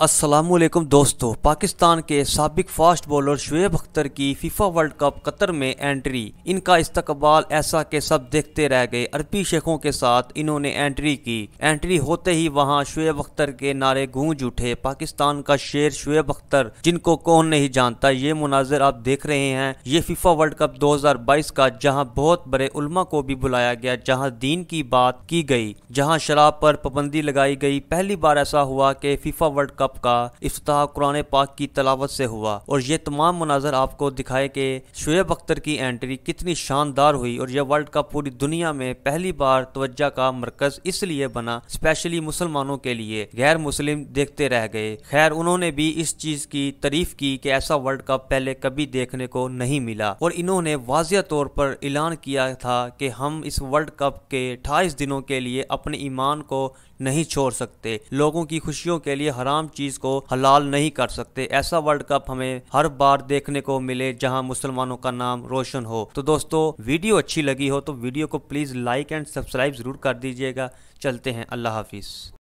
असलम दोस्तों, पाकिस्तान के सबक फास्ट बॉलर शुएब अख्तर की फीफा वर्ल्ड कप कतर में एंट्री। इनका इस्तकबाल ऐसा के सब देखते रह गए। अरबी शेखों के साथ इन्होंने एंट्री की। एंट्री होते ही वहाँ शुएब अख्तर के नारे गूंज उठे। पाकिस्तान का शेर शुएब अख्तर, जिनको कौन नहीं जानता, ये मुनाजिर आप देख रहे हैं। ये फीफा वर्ल्ड कप दो हज़ार बाईस का, जहाँ बहुत बड़े उलमा को भी बुलाया गया, जहाँ दीन की बात की गई, जहाँ शराब पर पाबंदी लगाई गई। पहली बार ऐसा हुआ कि फीफा वर्ल्ड कप कप का इफ्ताह कुरान पाक की तलावत से हुआ। और ये तमाम मनाजर आपको दिखाए कि शुएब अख्तर की एंट्री कितनी शानदार हुई और यह वर्ल्ड कप पूरी दुनिया में पहली बार तवज्जा का मरकज इसलिए बना, स्पेशली मुसलमानों के लिए। गैर मुस्लिम देखते रह गए। खैर, उन्होंने भी इस चीज़ की तारीफ़ की कि ऐसा वर्ल्ड कप पहले कभी देखने को नहीं मिला। और इन्होंने वाजिया तौर पर ऐलान किया था कि हम इस वर्ल्ड कप के अठाईस दिनों के लिए अपने ईमान को नहीं छोड़ सकते। लोगों की खुशियों के लिए हराम चीज़ को हलाल नहीं कर सकते। ऐसा वर्ल्ड कप हमें हर बार देखने को मिले जहाँ मुसलमानों का नाम रोशन हो। तो दोस्तों, वीडियो अच्छी लगी हो तो वीडियो को प्लीज़ लाइक एंड सब्सक्राइब ज़रूर कर दीजिएगा। चलते हैं। अल्लाह हाफिज़।